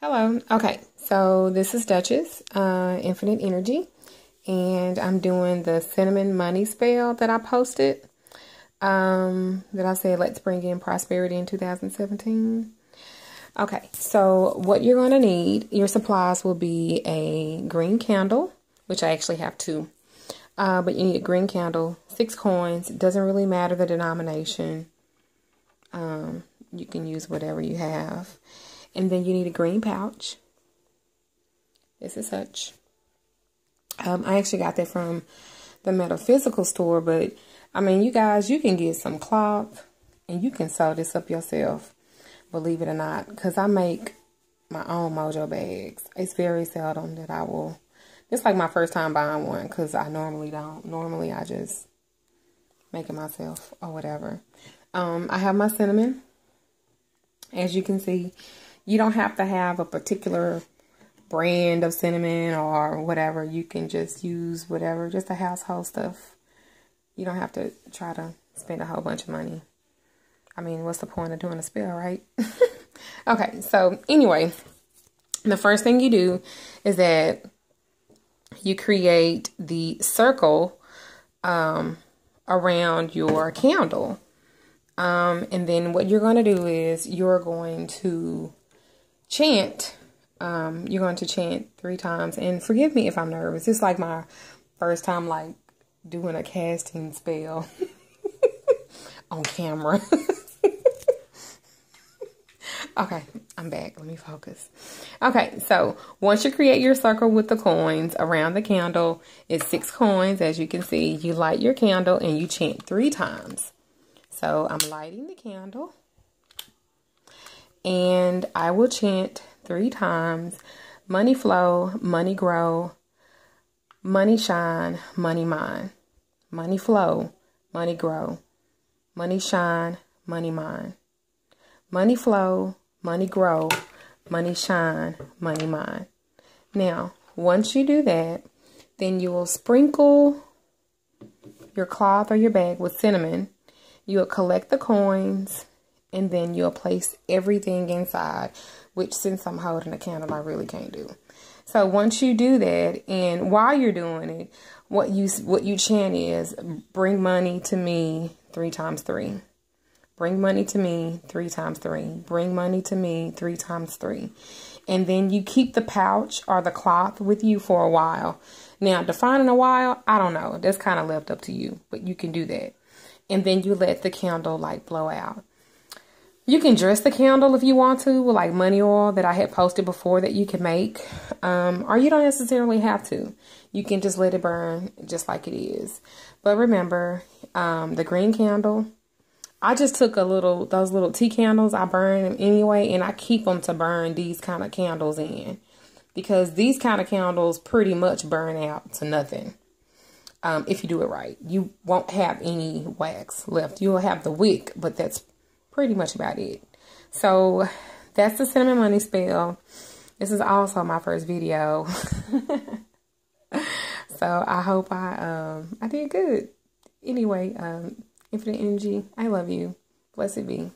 Hello. Okay, so this is Duchess, uh, Infinite Energy, and I'm doing the cinnamon money spell that I posted. Um, that I said, let's bring in prosperity in 2017. Okay, so what you're going to need, your supplies will be a green candle, which I actually have two. Uh, but you need a green candle, six coins. It doesn't really matter the denomination. Um, you can use whatever you have. And then you need a green pouch. This is such. Um, I actually got that from the metaphysical store, but I mean, you guys, you can get some cloth and you can sew this up yourself, believe it or not, because I make my own mojo bags. It's very seldom that I will. It's like my first time buying one because I normally don't. Normally, I just make it myself or whatever. Um, I have my cinnamon. As you can see, you don't have to have a particular brand of cinnamon or whatever. You can just use whatever, just the household stuff. You don't have to try to spend a whole bunch of money. I mean, what's the point of doing a spell, right? okay, so anyway, the first thing you do is that you create the circle um, around your candle. Um, and then what you're going to do is you're going to chant. Um, you're going to chant three times. And forgive me if I'm nervous. It's like my first time like doing a casting spell on camera. okay, I'm back. Let me focus. Okay, so once you create your circle with the coins around the candle, it's six coins. As you can see, you light your candle and you chant three times. So I'm lighting the candle and I will chant three times money flow, money grow, money shine, money mine. Money flow, money grow, money shine, money mine. Money flow, money grow, money shine, money mine. Now, once you do that, then you will sprinkle your cloth or your bag with cinnamon. You will collect the coins and then you'll place everything inside, which since I'm holding a candle, I really can't do. So once you do that, and while you're doing it, what you what you chant is bring money to me three times three. Bring money to me three times three. Bring money to me three times three. And then you keep the pouch or the cloth with you for a while. Now, defining a while, I don't know. That's kind of left up to you, but you can do that. And then you let the candle light blow out. You can dress the candle if you want to with like money oil that I had posted before that you can make. Um, or you don't necessarily have to. You can just let it burn just like it is. But remember, um, the green candle, I just took a little, those little tea candles, I burn them anyway, and I keep them to burn these kind of candles in. Because these kind of candles pretty much burn out to nothing. Um, if you do it right. You won't have any wax left. You'll have the wick, but that's pretty much about it. So that's the cinnamon money spell. This is also my first video. so I hope I um I did good. Anyway, um infinite energy, I love you. Blessed be.